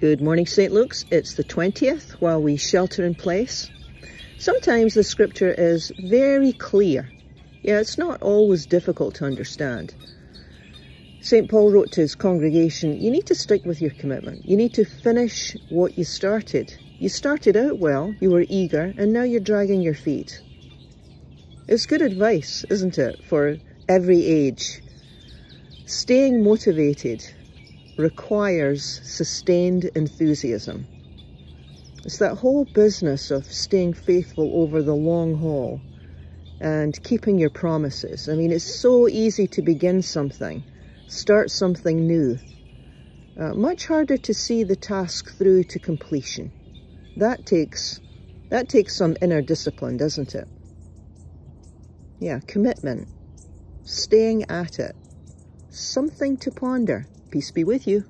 Good morning, St. Luke's. It's the 20th while we shelter in place. Sometimes the scripture is very clear. Yeah, it's not always difficult to understand. St. Paul wrote to his congregation, you need to stick with your commitment. You need to finish what you started. You started out well, you were eager, and now you're dragging your feet. It's good advice, isn't it, for every age. Staying motivated requires sustained enthusiasm. It's that whole business of staying faithful over the long haul and keeping your promises. I mean, it's so easy to begin something, start something new. Uh, much harder to see the task through to completion. That takes, that takes some inner discipline, doesn't it? Yeah, commitment, staying at it, something to ponder. Peace be with you.